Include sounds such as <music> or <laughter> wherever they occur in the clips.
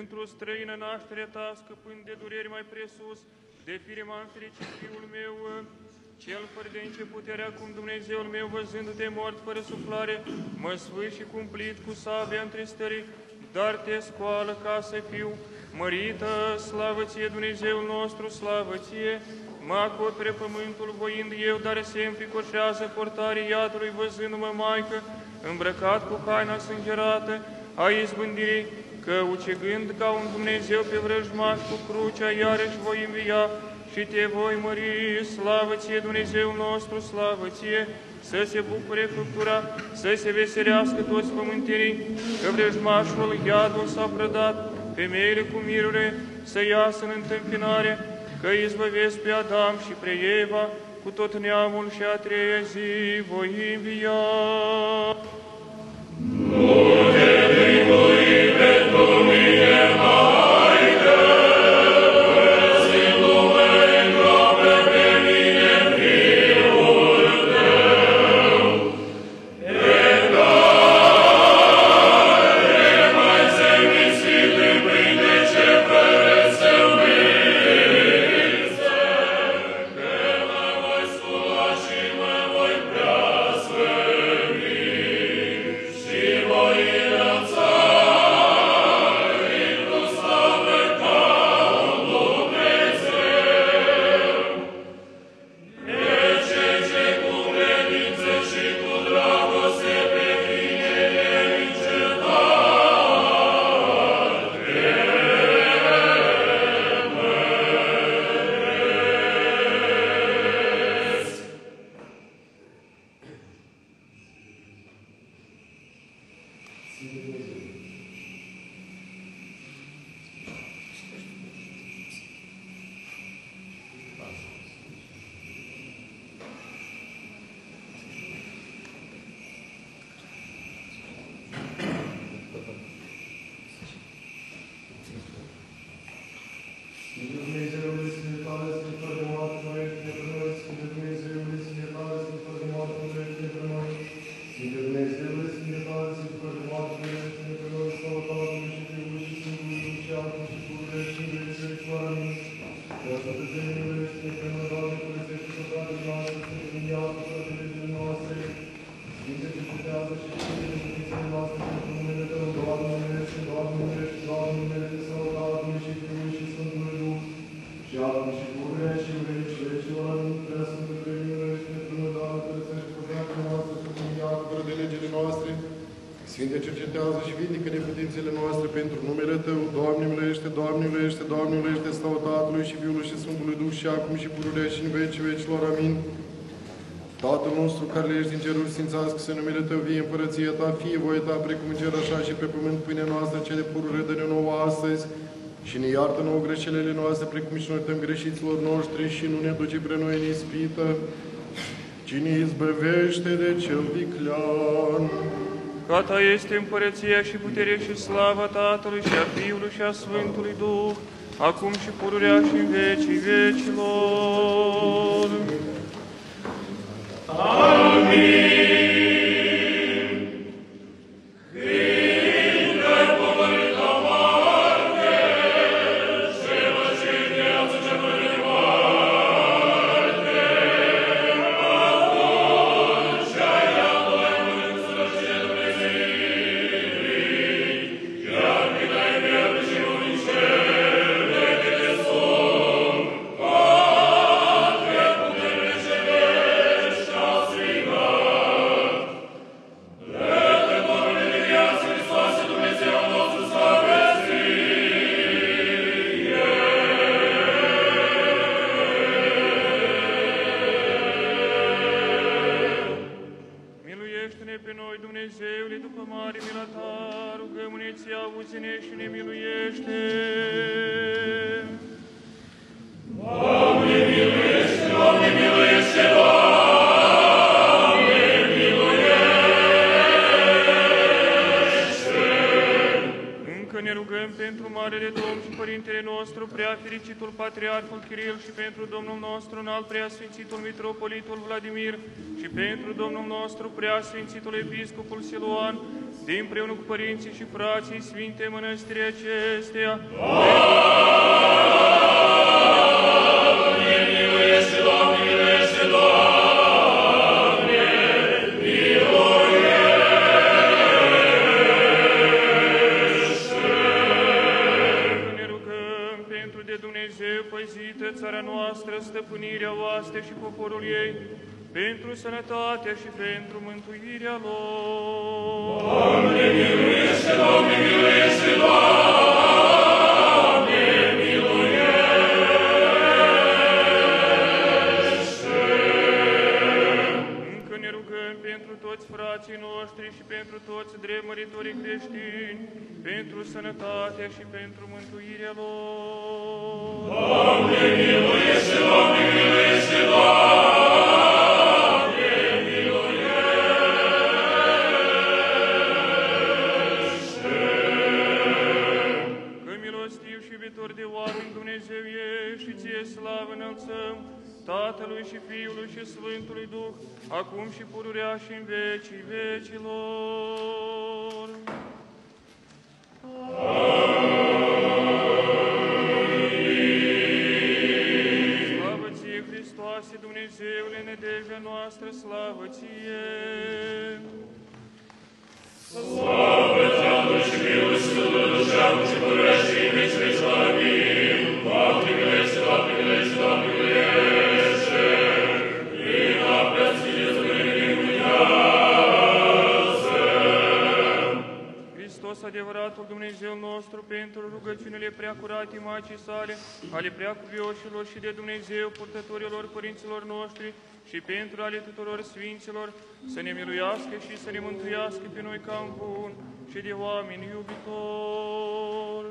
nostru, slavă ție, într-o străină naștere ta, scăpând de dureri mai presus, de fire m-am fericit, Fiul meu, cel fără de început era cum Dumnezeul meu, văzându-te mort fără suflare, mă sfârși și cumplit cu sabia întristării, dar te scoală ca să fiu mărită, slavă ție, Dumnezeul nostru, slavă ție, mă acopere pământul voind eu, dar se înfricoșează portarii iadului, văzându-mă, Maică, îmbrăcat cu haina sângerată a izbândirii, că ucegând ca un Dumnezeu pe vrăjmaș cu crucea, iarăși voi învia și te voi mări, slavă ție, Dumnezeu nostru, slavă ție, să se bucure fructura, să se veselească toți pământirii, că vrăjmașul iadul s-a prădat, femeile cu mirurile să iasă în întâmpinare, că izbăvesc pe Adam și pe Eva, cu tot neamul și a treia zi voi învia. Sfinte nu ne duce pre noi în ispită, ci ne izbăvește de cel viclean. Ca ta este împărăția și puterea și slava Tatălui și a Fiului și a Sfântului Duh, acum și pururea și în vecii vecilor. Miluiește-ne Patriarhul Kiril și pentru Domnul nostru înalt preasfințitul Mitropolitul Vladimir și pentru Domnul nostru preasfințitul Episcopul Siluan, de împreună cu părinții și frații Sfinte Mănăstirii acesteia, ne păzită țara noastră, stăpânirea oaste și poporul ei, pentru sănătatea și pentru mântuirea lor. Încă toți frații noștri și pentru toți dremăritorii creștini, pentru sănătatea și pentru mântuirea lor. Că milostiv și iubitor de oameni Dumnezeu ești și ție slavă înălțăm, Tatălui și Fiului și Sfântului Duh, acum și pururea și în vecii vecilor. Slavă ție, Hristoase, Dumnezeule, nedejdea noastră, slavă ție! Hristos, adevăratul Dumnezeu nostru, pentru rugăciunile preacurate Macii sale, ale preacuvioșilor și de Dumnezeu, purtătorilor părinților noștri și pentru ale tuturor sfinților, să ne miluiască și să ne mântuiască pe noi ca un bun și de oameni iubitori.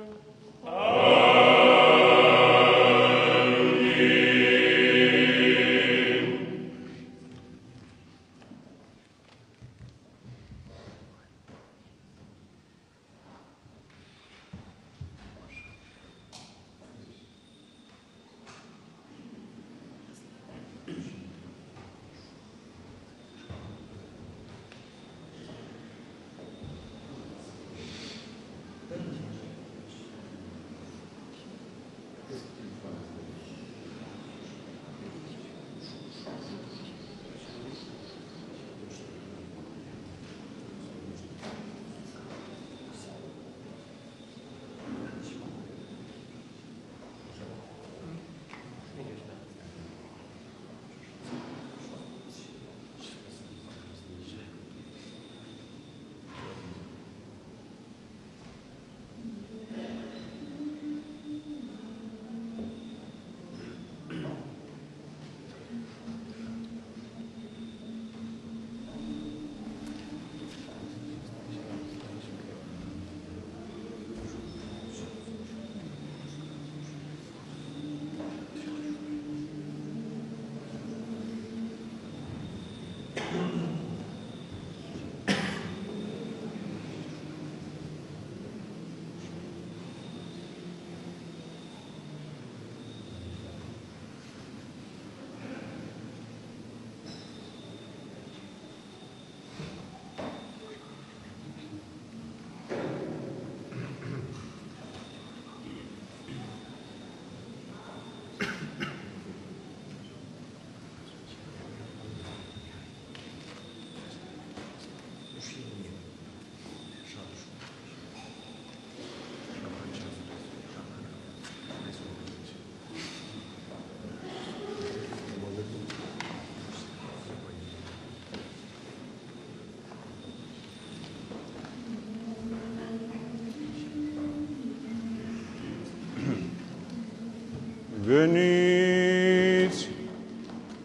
Veniți,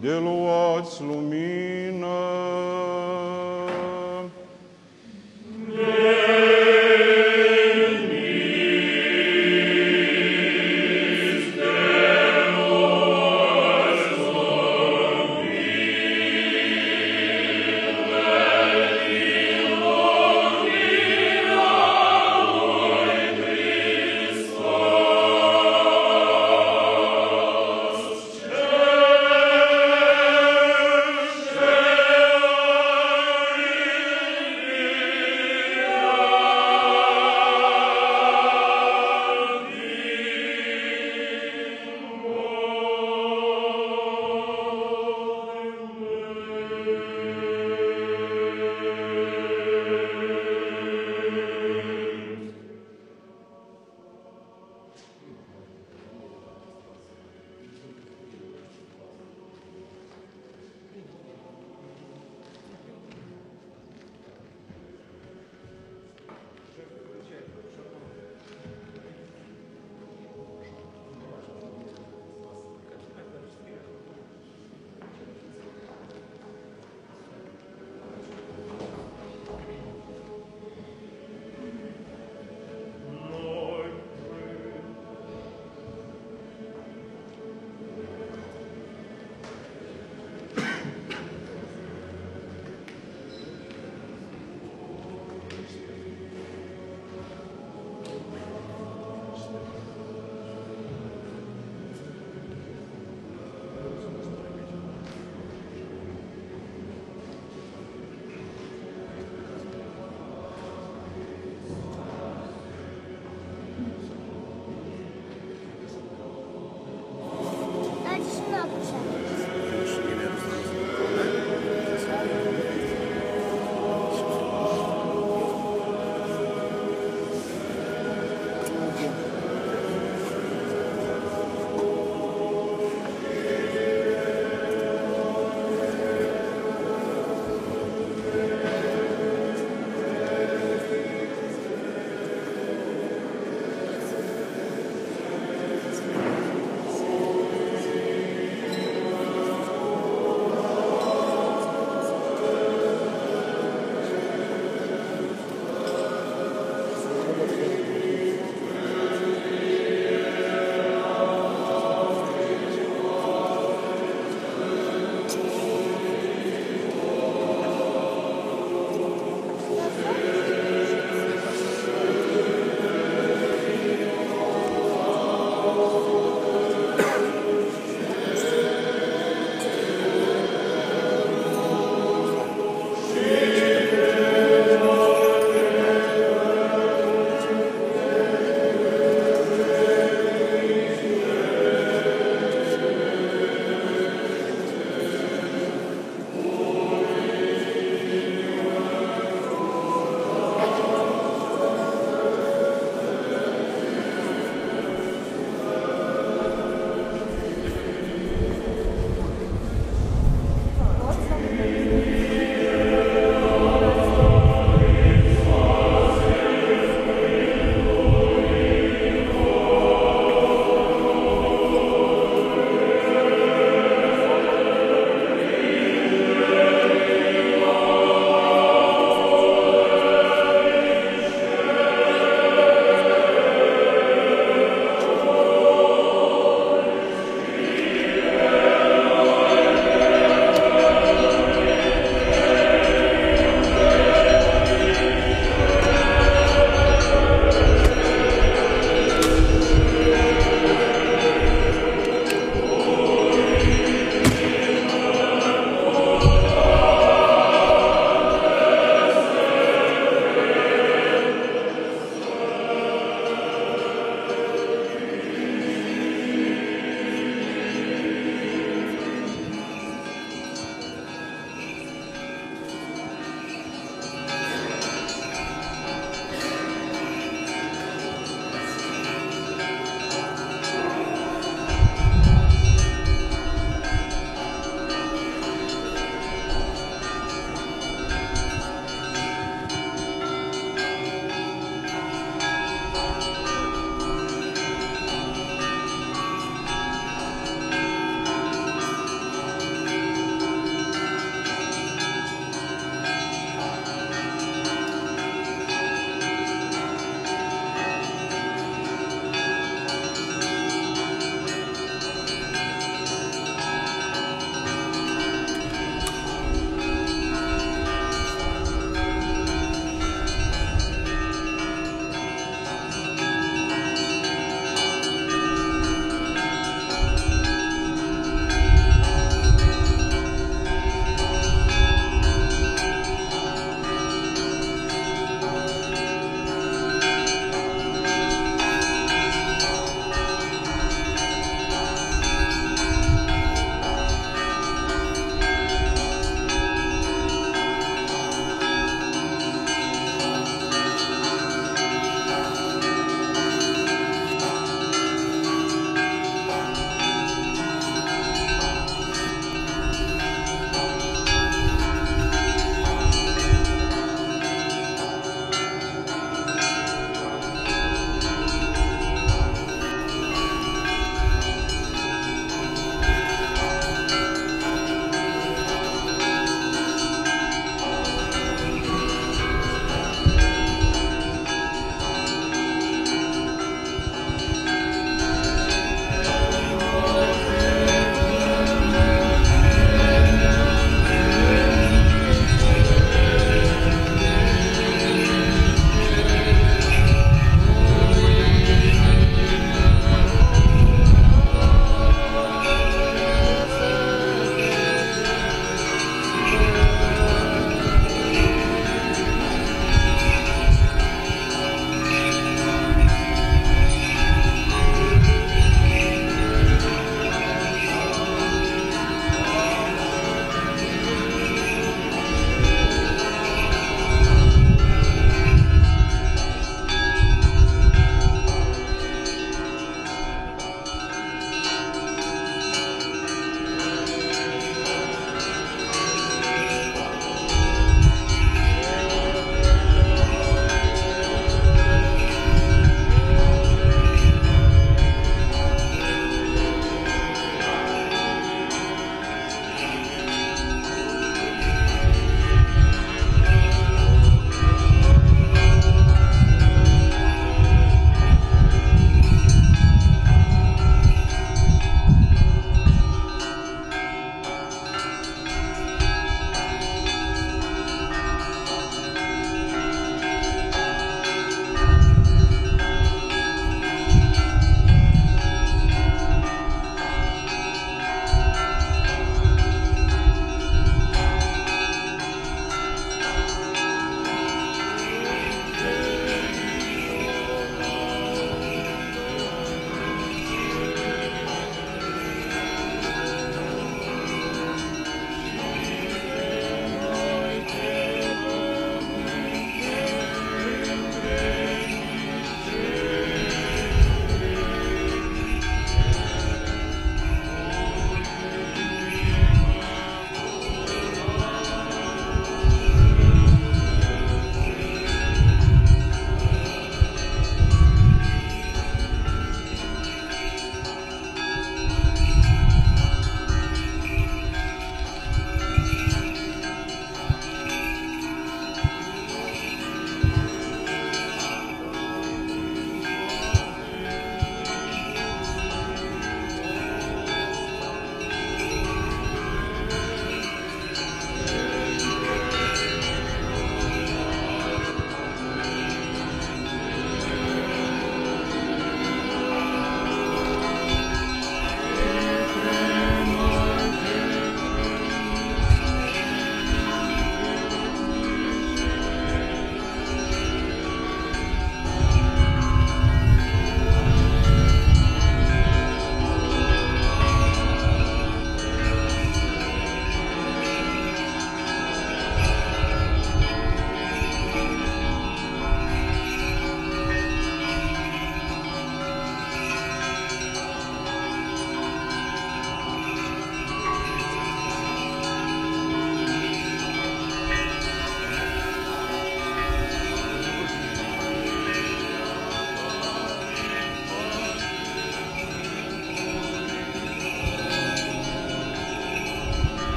de luați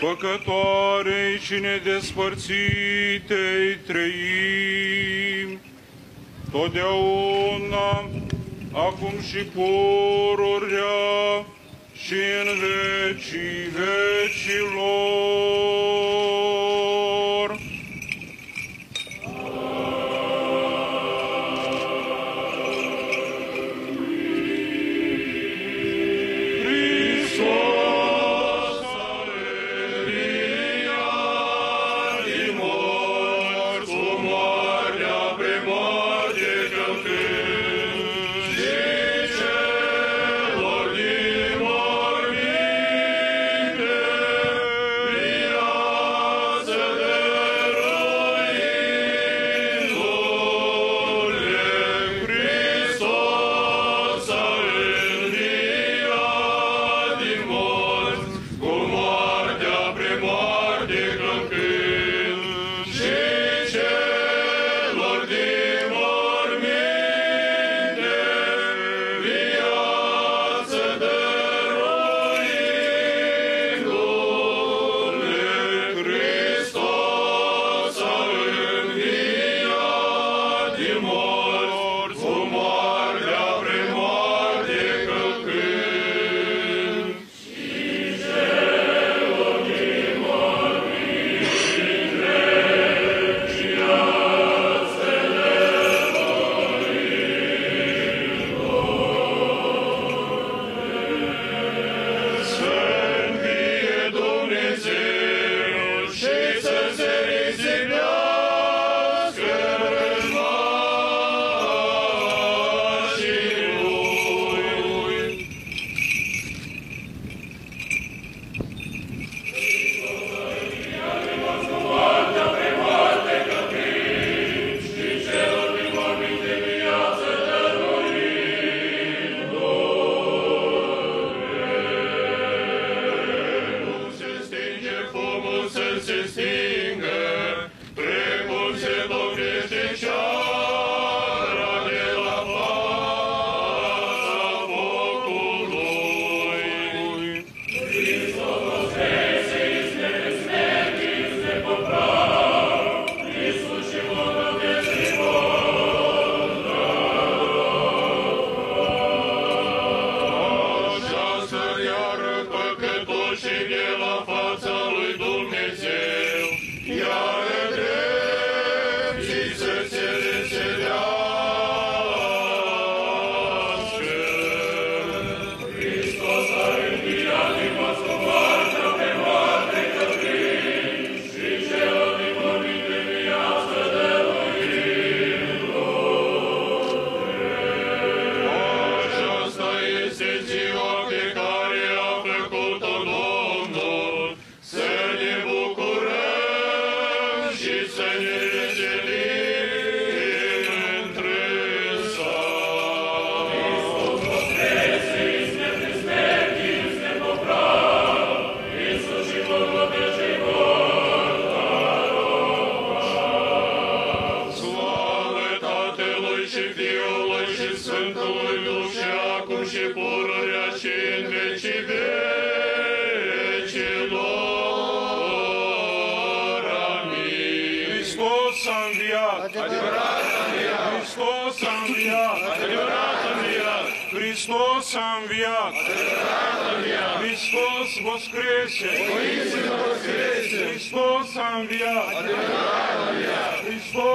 păcătoarei și nedespărțitei trăim, totdeauna, acum și pururea și în vecii vecilor.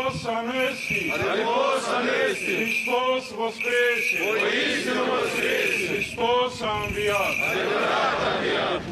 Hristos anesti! Христос анести! Hristos voskreσε! Истинно воскресе! Hristos a înviat! Адевărat înviat!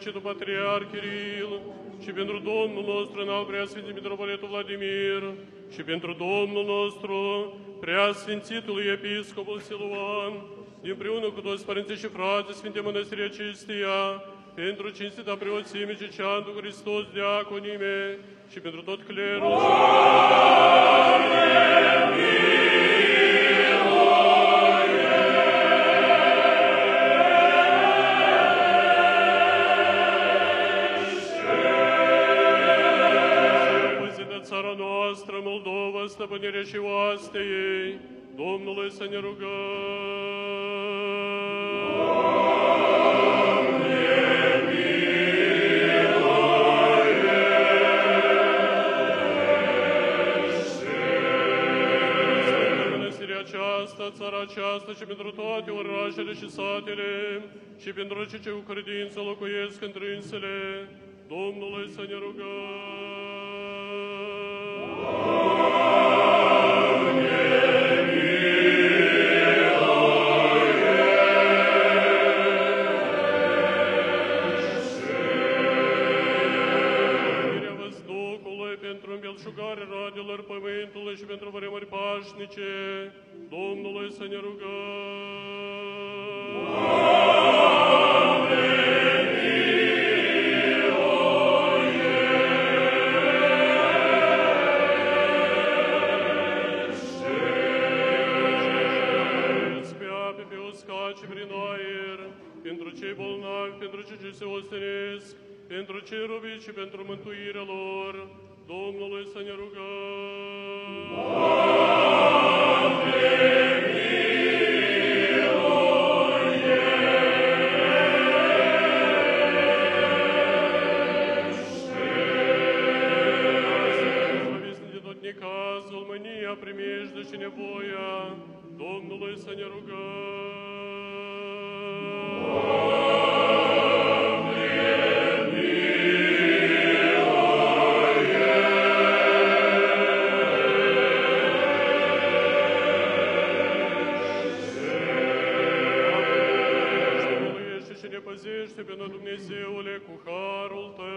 prea fericitul Patriarh Kiril, și pentru Domnul nostru, înalt preasfințit Mitropolitul Vladimir, și pentru Domnul nostru, preasfințitul Episcopul Siluan, împreună cu toți părinții și frații Sfinte Mănăstirii Acestia, pentru cinstita preoțime și ceantul Hristos diaconime, și pentru tot clerul. Păzită Moldova, stăpânirea și oaste ei, Domnului să ne rugăm. Mănăstirea aceasta, țara aceasta și pentru toate orașele și satele și pentru cei ce cu credință locuiesc între însele, Domnului să ne rugăm. Pace, Domnului să ne rugăm. Spia pe pe uscaci prin aer, pentru cei bolnavi, pentru cei ce se ostenesc, pentru cei robiți și pentru mântuirea lor, Domnului să ne rugăm. Славесный тот неказал, мания, și nevoia, Domnului să ne rugăm. Dumnezeule, cu harul Tău.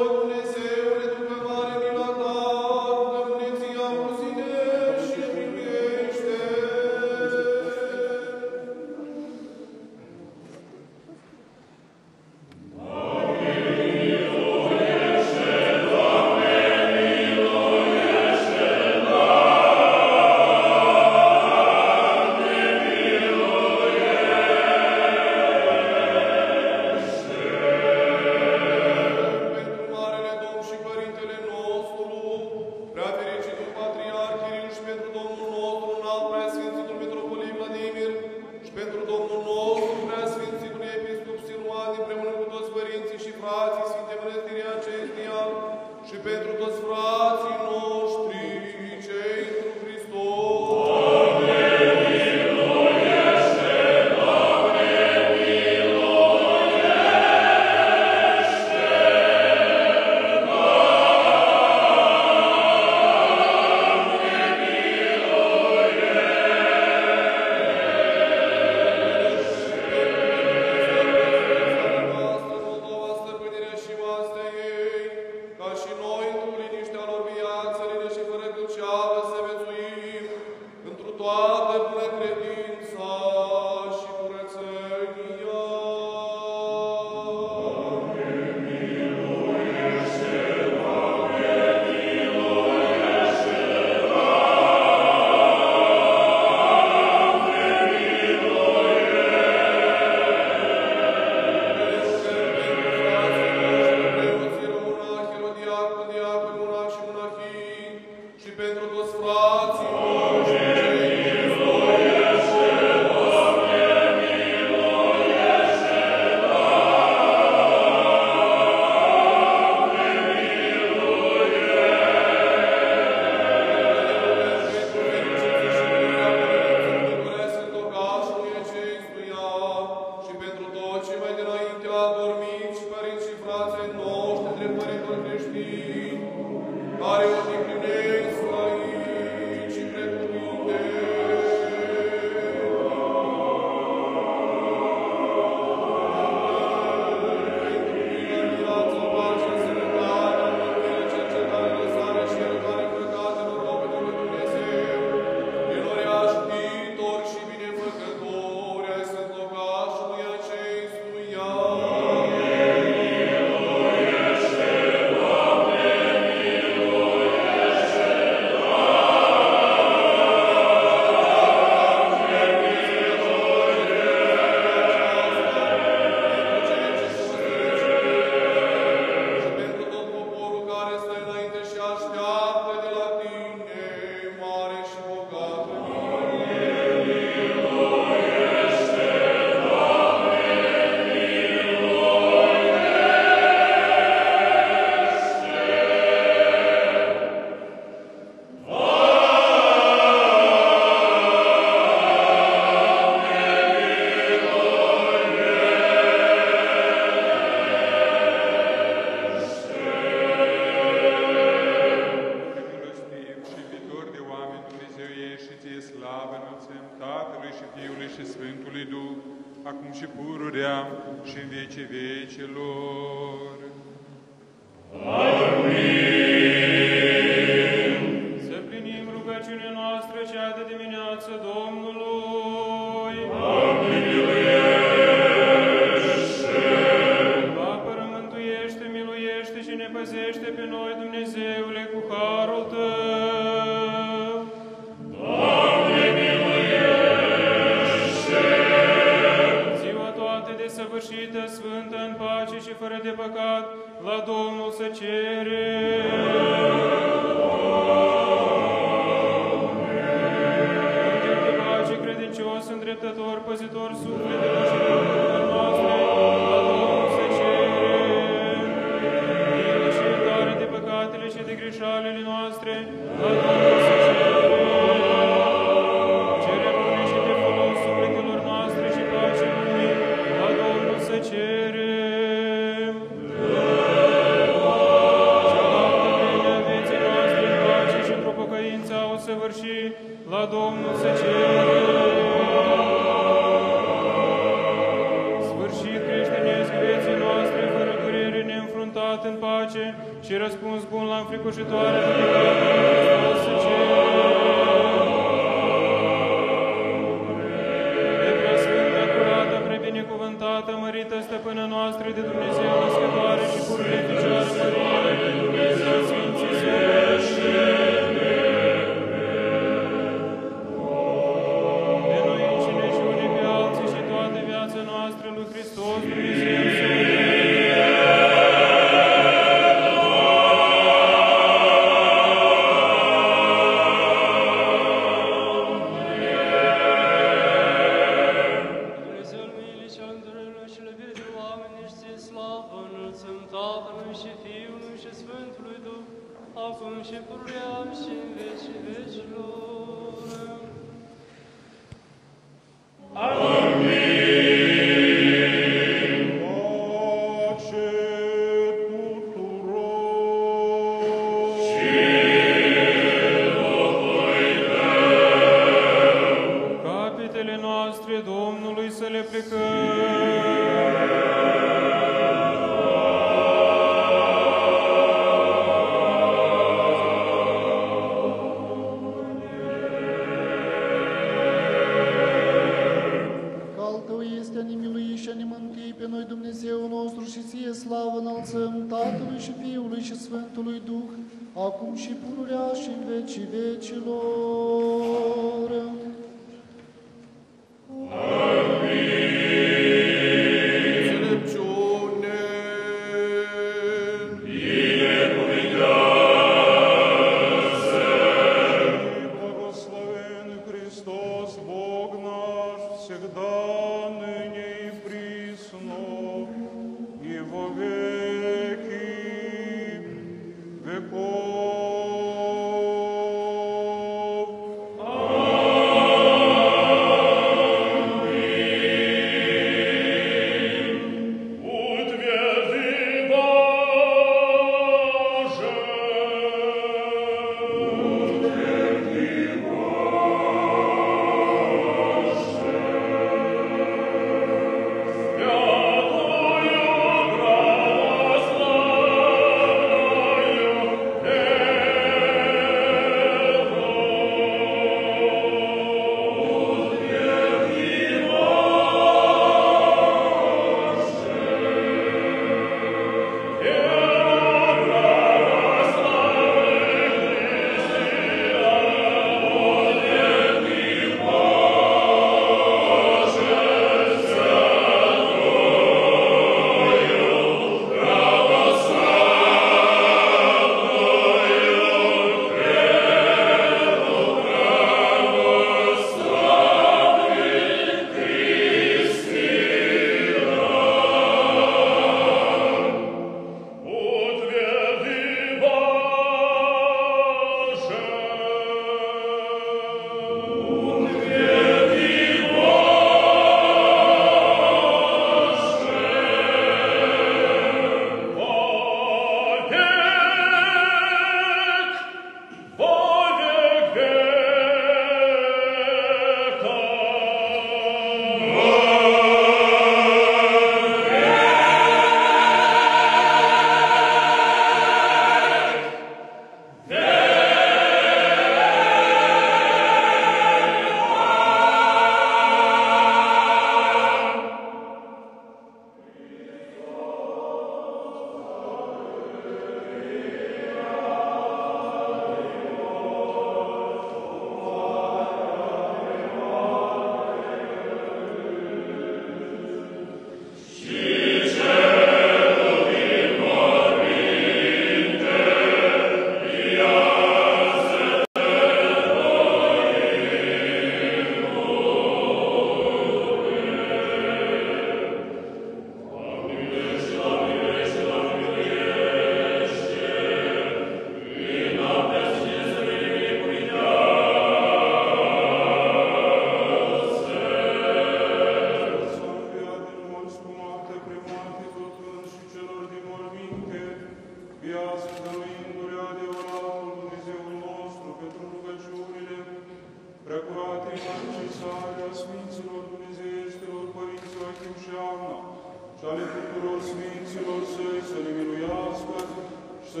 Și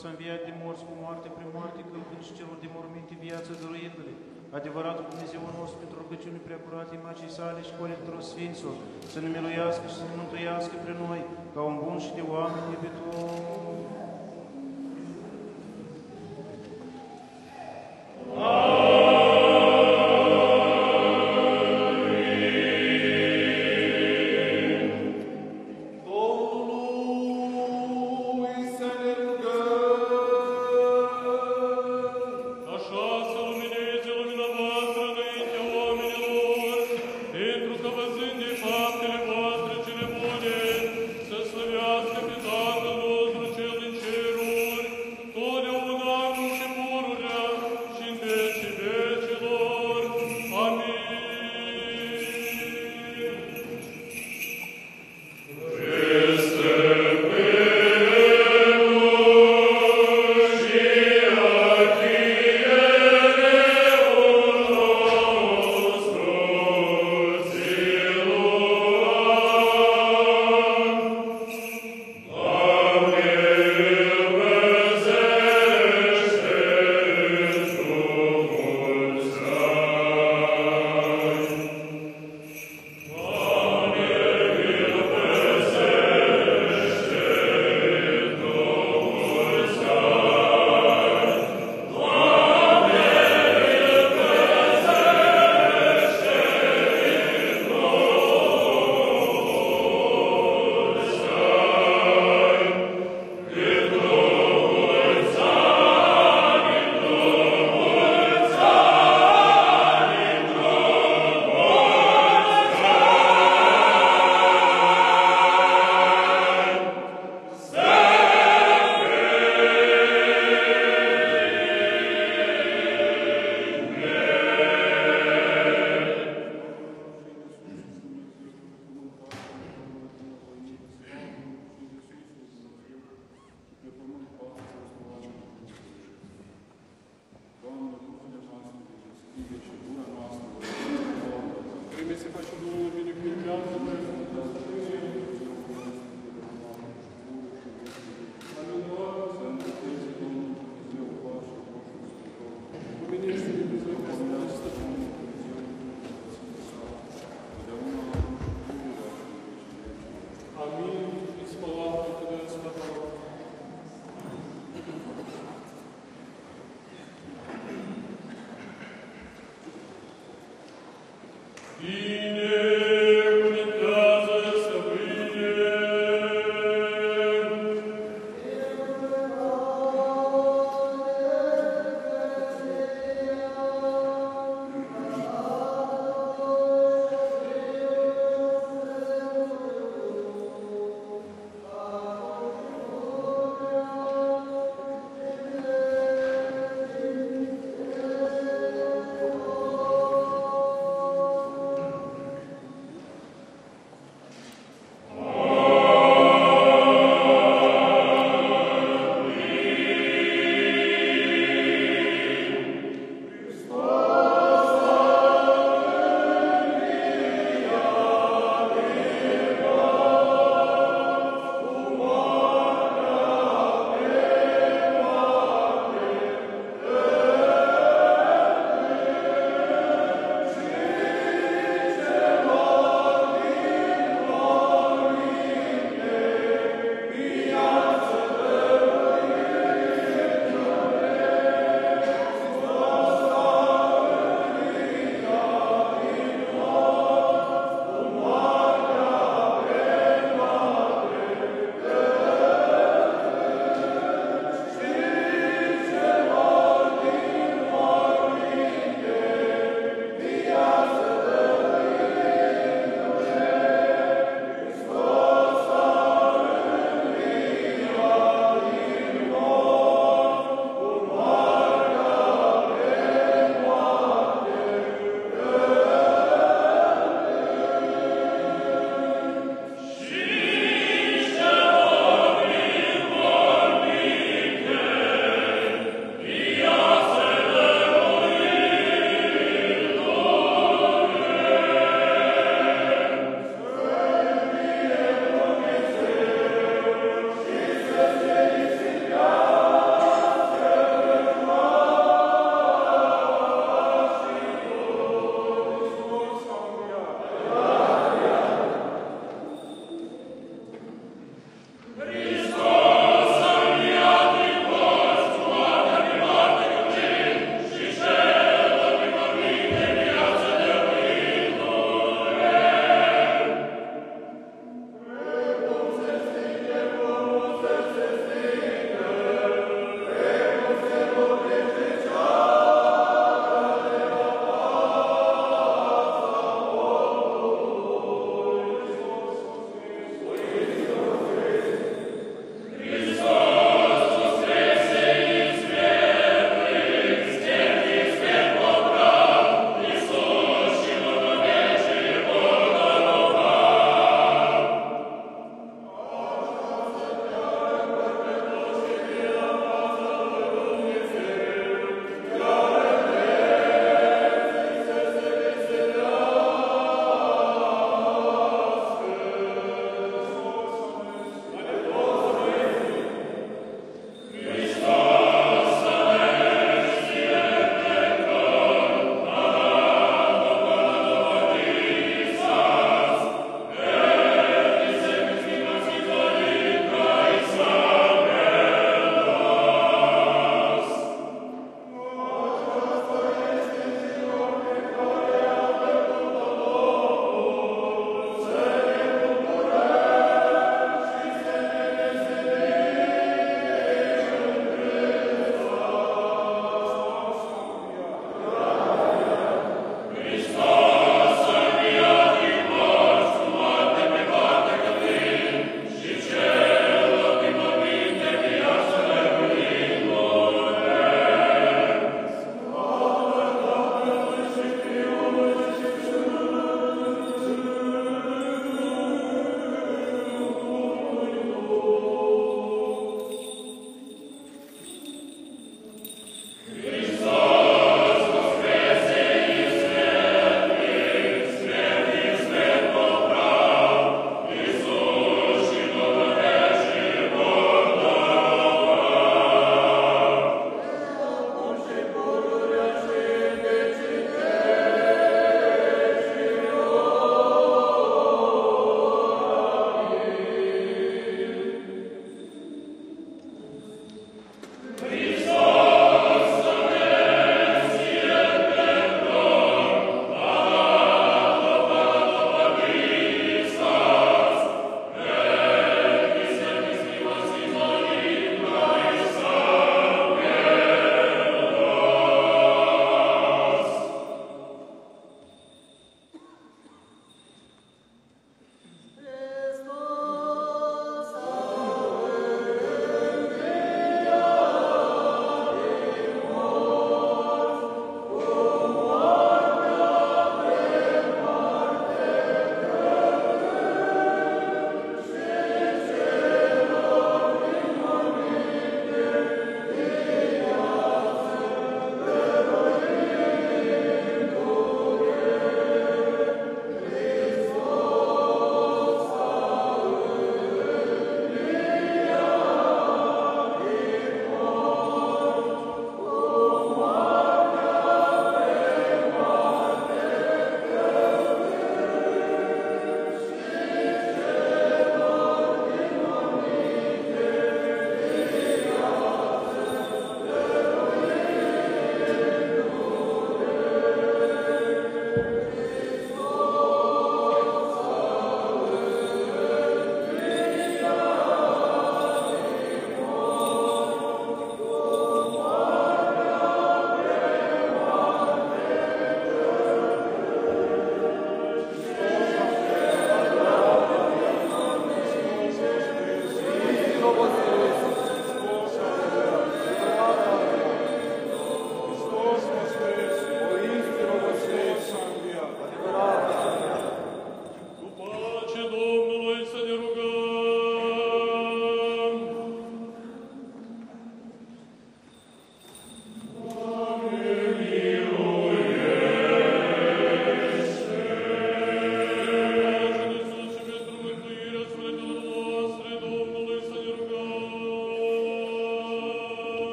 Hristos a înviat de morți cu moarte prin moarte, cântând și celor de morminte viață dăruindu-le. Adevăratul Dumnezeu nostru, pentru rugăciune prea curată, imagii sale și colectorul Sfinților, să ne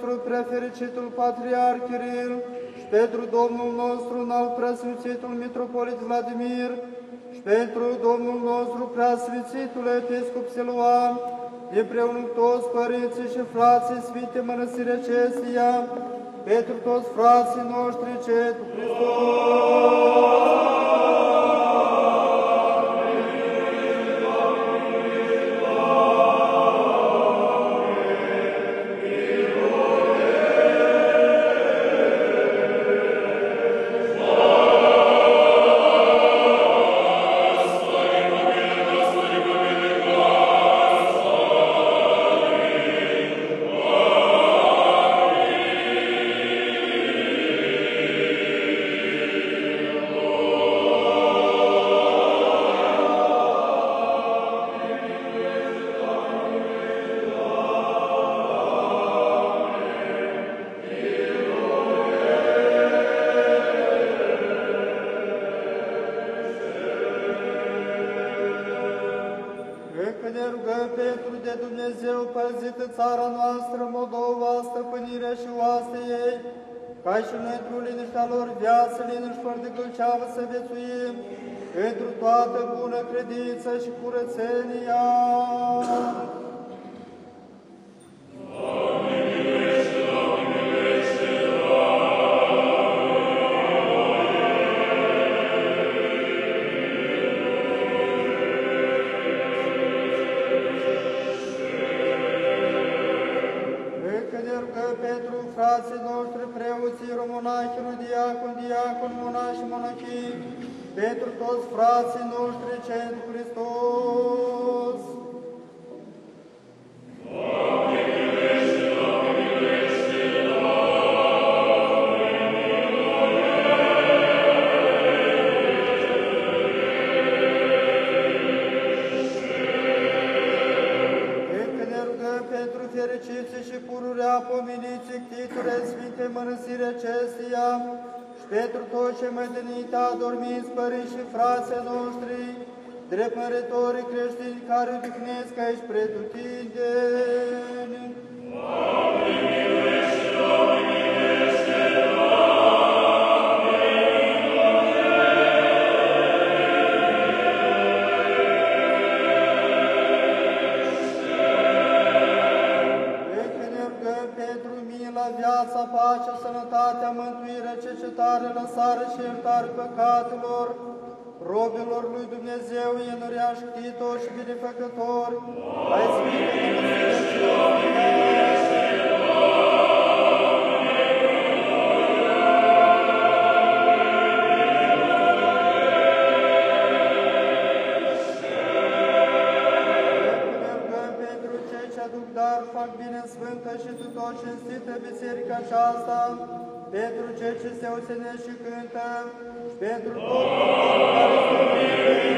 nostru, prefericitul Patriarh Kiril, și pentru Domnul nostru, în al preasfințitul Mitropolit Vladimir, și pentru Domnul nostru, preasfințitul Episcop Siluan, împreună cu toți părinții și frații Sfinte Mănăstirii Cesia, pentru toți frații noștri ce frații noștri, preoții, românahilor, diacon, diacon, monași, monahii, pentru toți frații noștri, Centru Hristos. pentru toți cei mai dinaintea părinți și frații noștri, dreptmăritorii creștini care odihnesc aici pretutindeni. Amin. bunătatea, mântuire, cercetare, lăsare și iertare păcatelor, robilor lui Dumnezeu, enuriași, ctitori și binefăcători, ai dar, fac bine sfântă și tuturor cinstită biserica aceasta, pentru cei ce se osenește și cântă, pentru poporul care se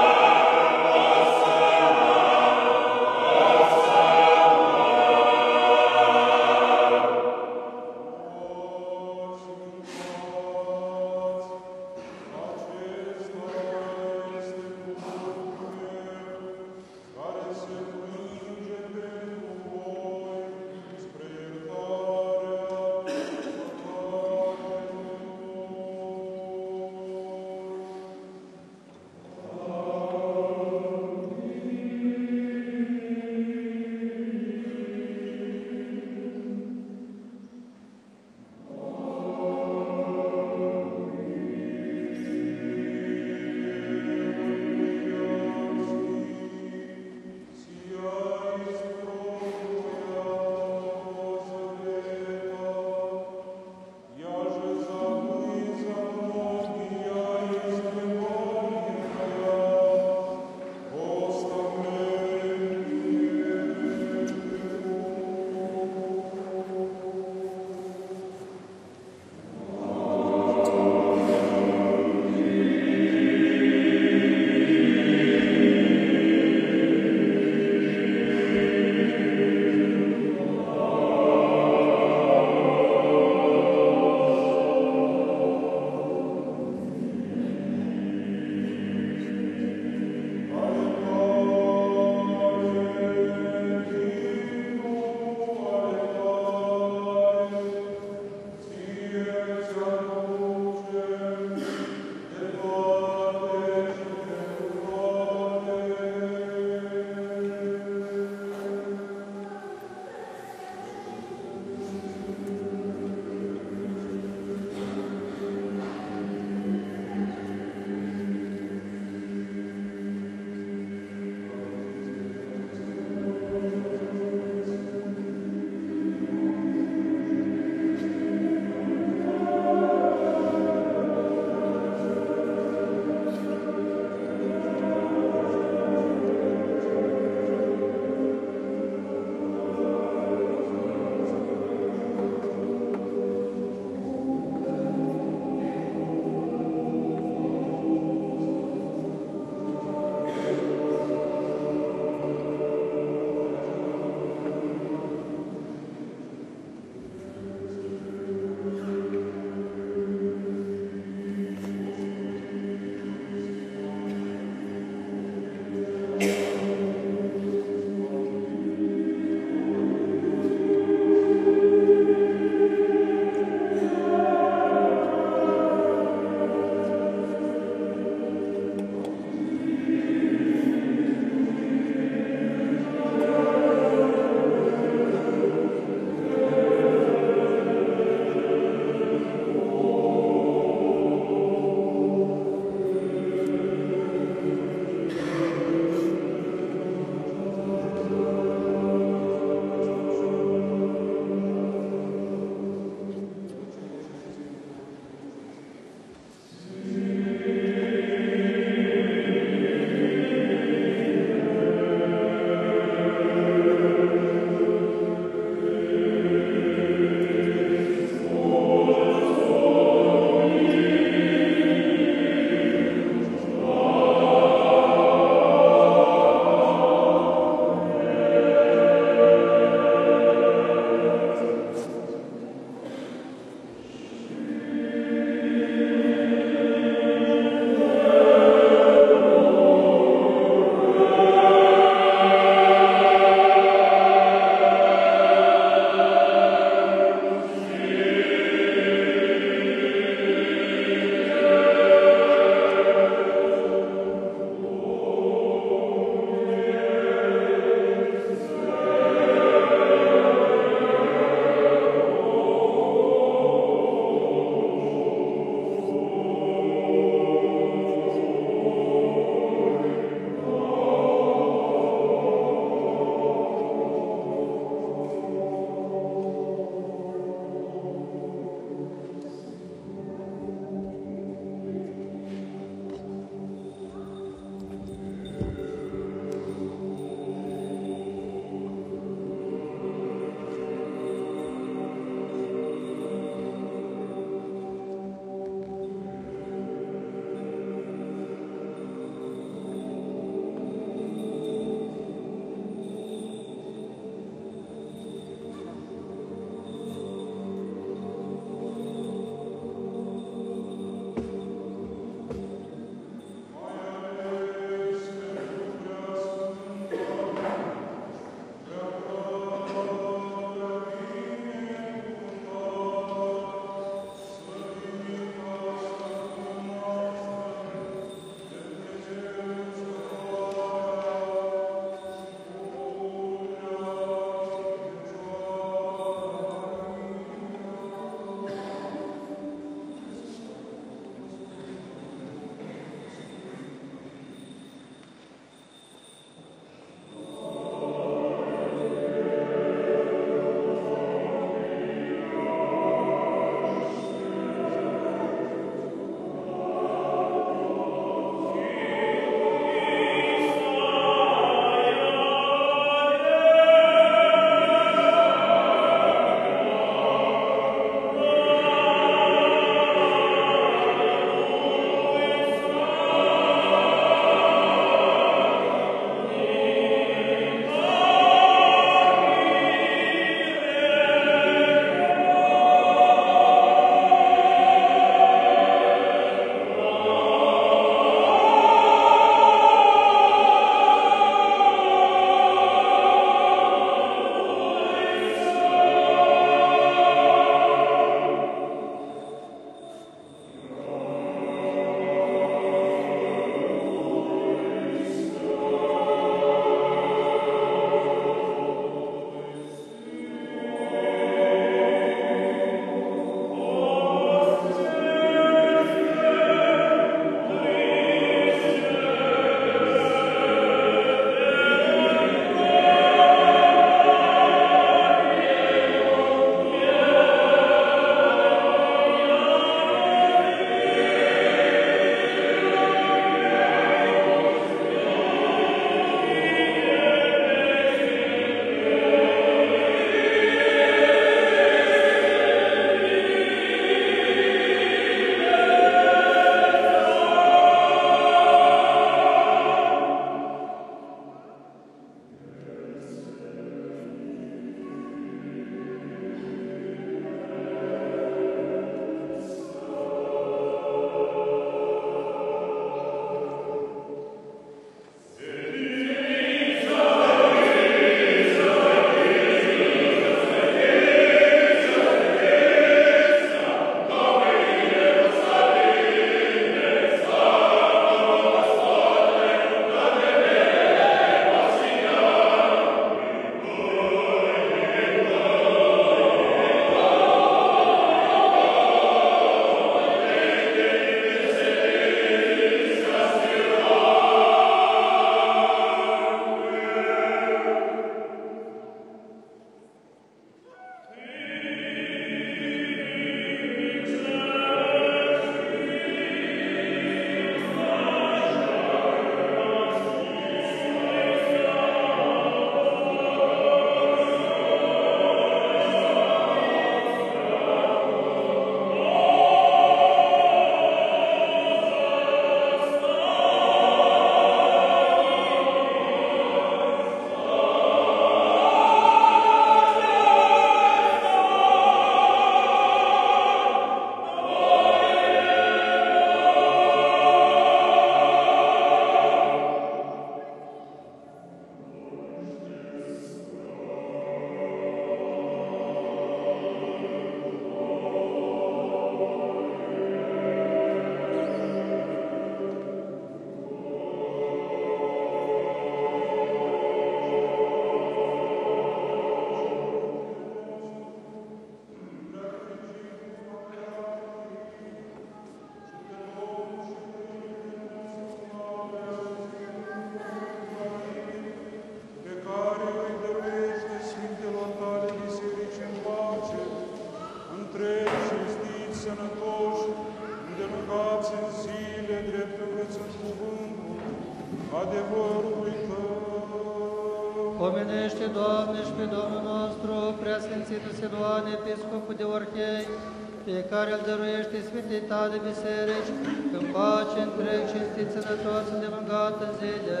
biserici, în pace întreg și stit sănătos în devângată zile,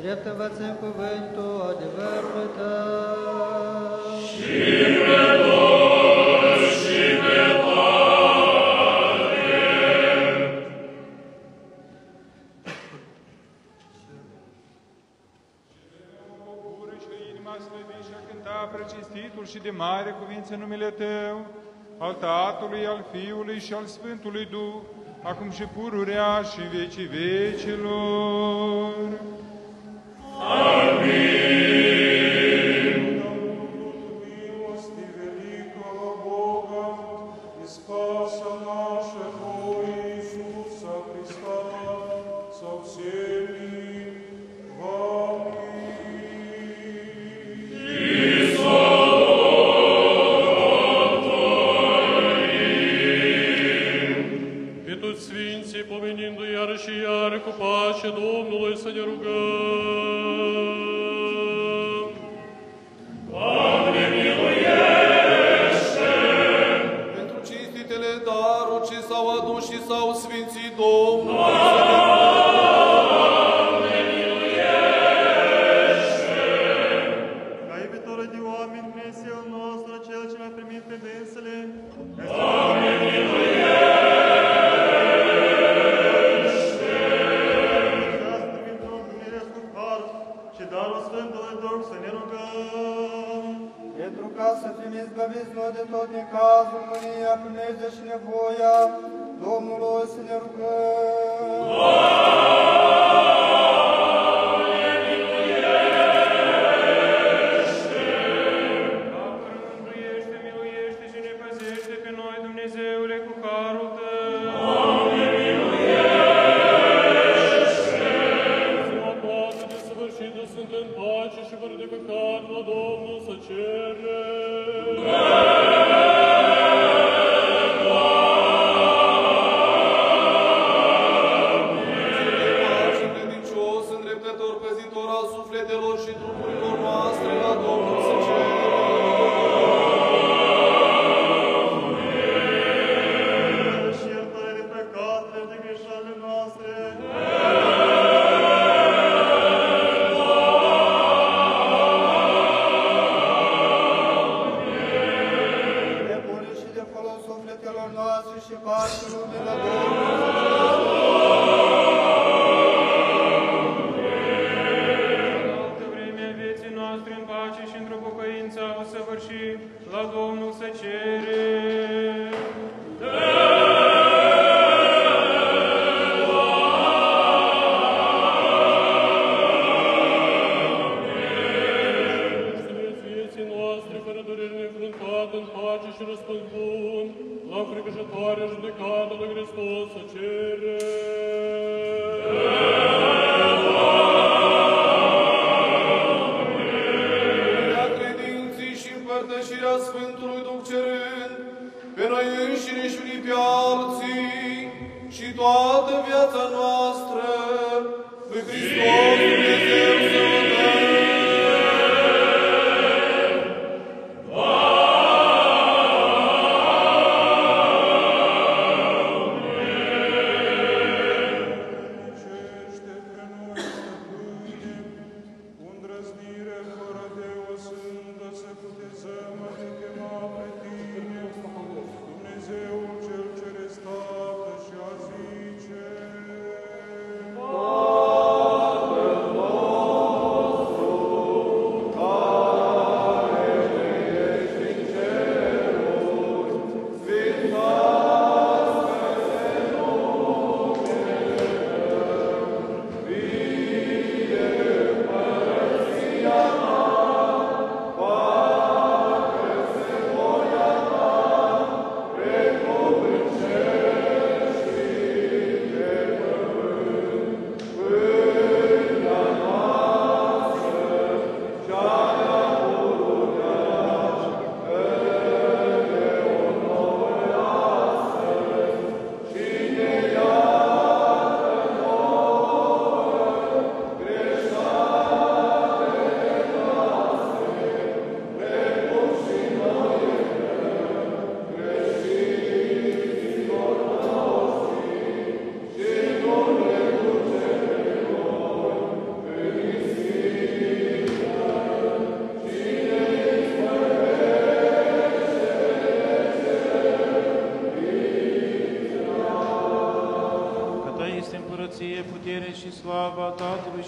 drept învățăm cuvântul adevărul tău. Și pe toți, și pe toate. prăcistitul și de mare cuvință numele Tău, al Tatălui, al Fiului și al Sfântului Duh, acum și pururea și în vecii vecilor.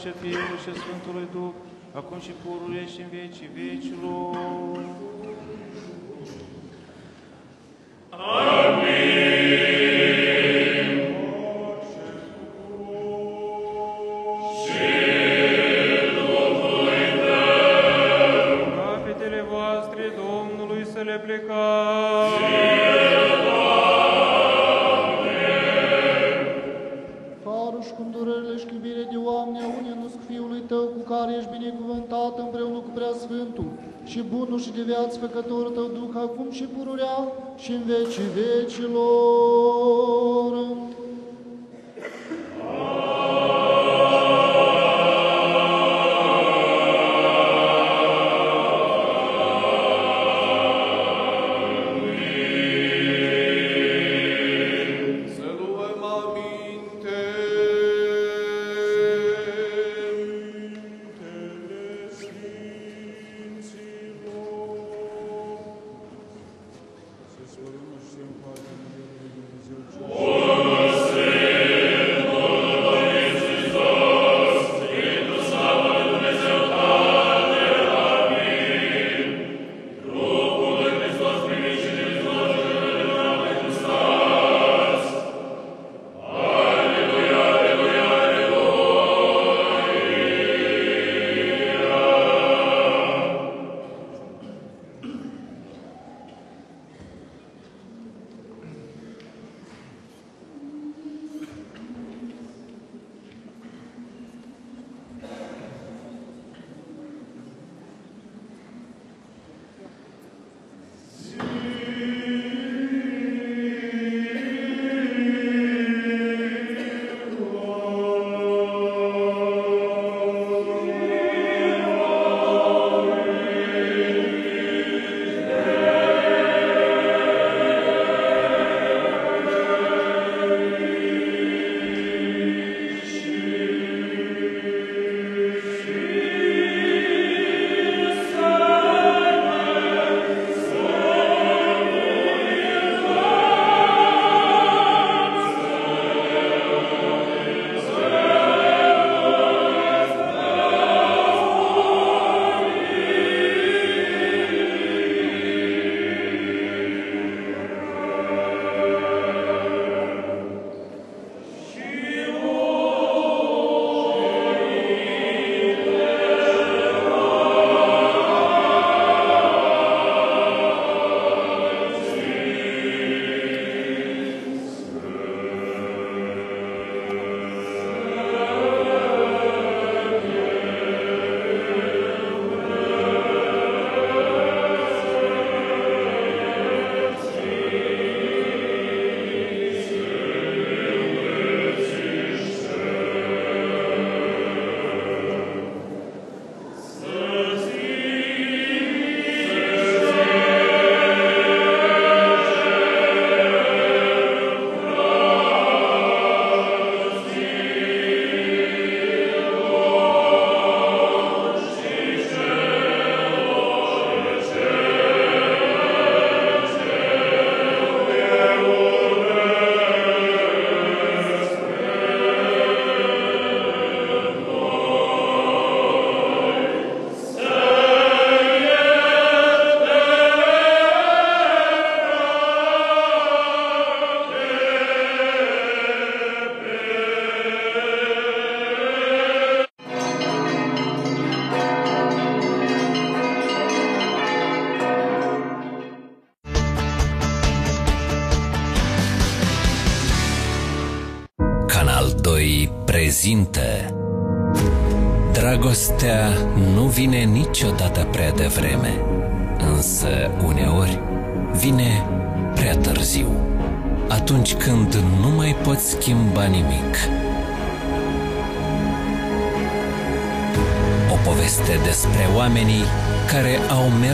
Și a Fiului și a Sfântului Duh, acum și pururie și în vecii vecilor. Duh acum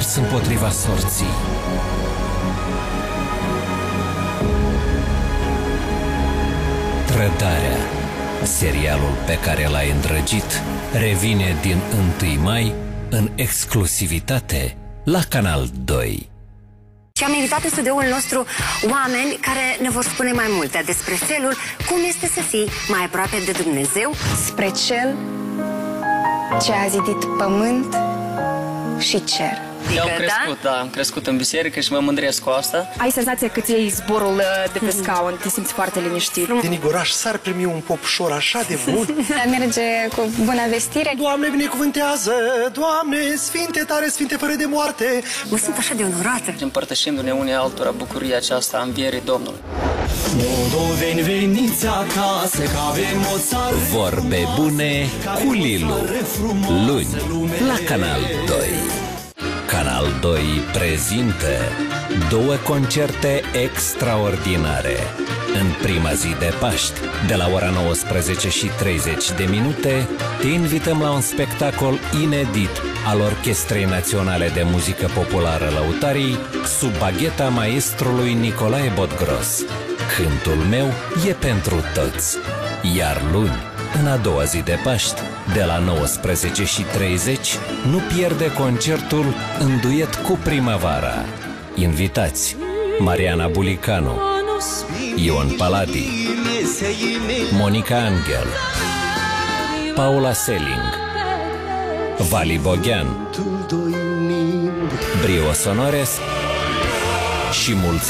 mers împotriva sorții. Trădarea, serialul pe care l-ai îndrăgit, revine din 1 mai în exclusivitate la Canal 2. Și am invitat în studioul nostru oameni care ne vor spune mai multe despre felul cum este să fii mai aproape de Dumnezeu. Spre cel ce a zidit pământ și cer. Eu am crescut, da, am crescut în biserică și mă mândresc cu asta. Ai senzația că ți iei zborul uh, de pe scaun, te simți foarte liniștit. Din Igoraș s-ar primi un popșor așa de bun. <laughs> Merge cu bună vestire. Doamne, binecuvântează! Doamne, sfinte tare, sfinte fără de moarte! Mă simt așa de onorată. Împărtășindu-ne unii altora bucuria aceasta a învierii Domnului. Moldoveni, veniți acasă, că avem o țară Vorbe bune cu Lilu. Luni, la Canal 2. Canal 2 prezintă două concerte extraordinare. În prima zi de Paști, de la ora 19 și 30 de minute, te invităm la un spectacol inedit al Orchestrei Naționale de Muzică Populară Lăutarii, sub bagheta maestrului Nicolae Botgros. Cântul meu e pentru toți. Iar luni, în a doua zi de Paști, de la 19 și 30, nu pierde concertul în duet cu primăvara. Invitați Mariana Bulicanu, Ion Paladi, Monica Angel, Paula Selling, Vali Boghean, Brio Sonores și mulți